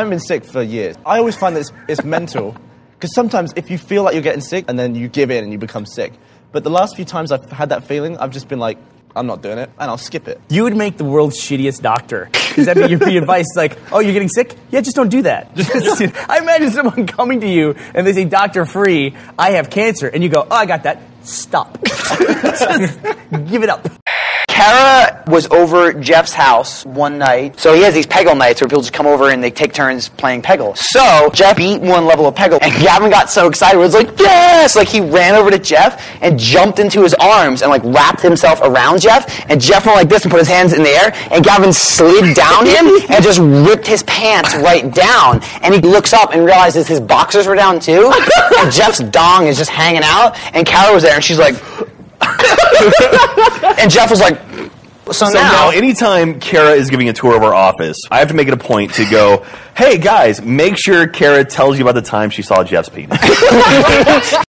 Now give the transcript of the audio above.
haven't been sick for years. I always find that it's, it's mental. Because sometimes if you feel like you're getting sick and then you give in and you become sick. But the last few times I've had that feeling, I've just been like, I'm not doing it, and I'll skip it. You would make the world's shittiest doctor. Because that'd be your be advice like, oh, you're getting sick? Yeah, just don't do that. I imagine someone coming to you and they say, Dr. Free, I have cancer. And you go, oh, I got that. Stop. just give it up. Kara was over Jeff's house one night. So he has these Peggle nights where people just come over and they take turns playing Peggle. So Jeff beat one level of Peggle and Gavin got so excited. He was like, yes! Like he ran over to Jeff and jumped into his arms and like wrapped himself around Jeff. And Jeff went like this and put his hands in the air and Gavin slid down him and just ripped his pants right down. And he looks up and realizes his boxers were down too. And Jeff's dong is just hanging out. And Kara was there and she's like, and Jeff was like, so, So now, now, anytime Kara is giving a tour of our office, I have to make it a point to go, hey guys, make sure Kara tells you about the time she saw Jeff's penis.